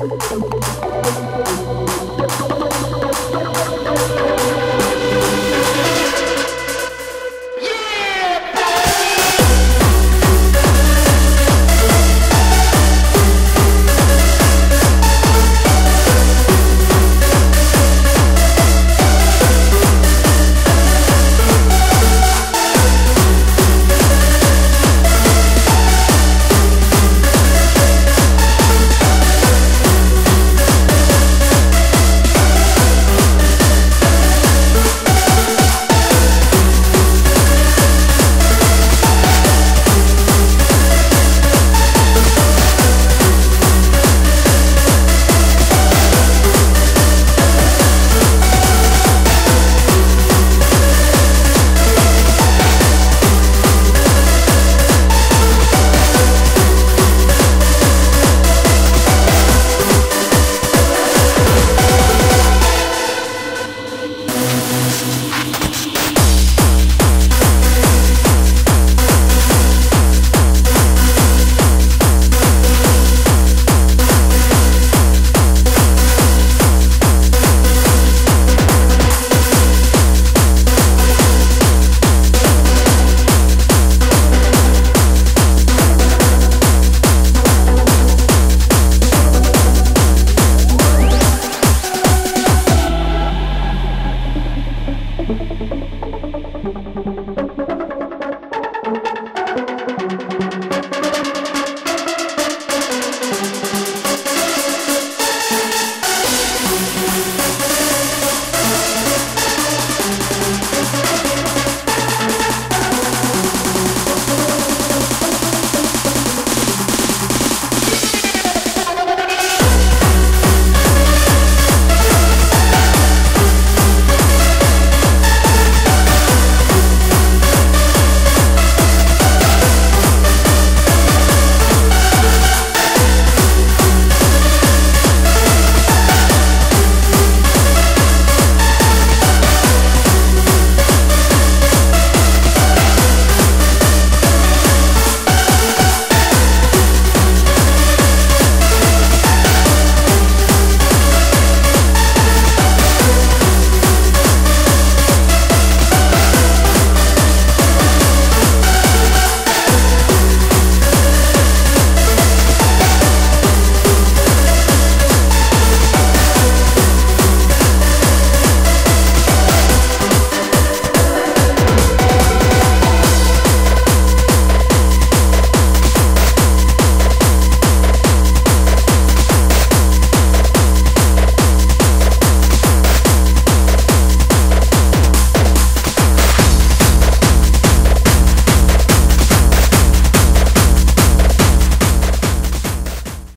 ありがとうございました。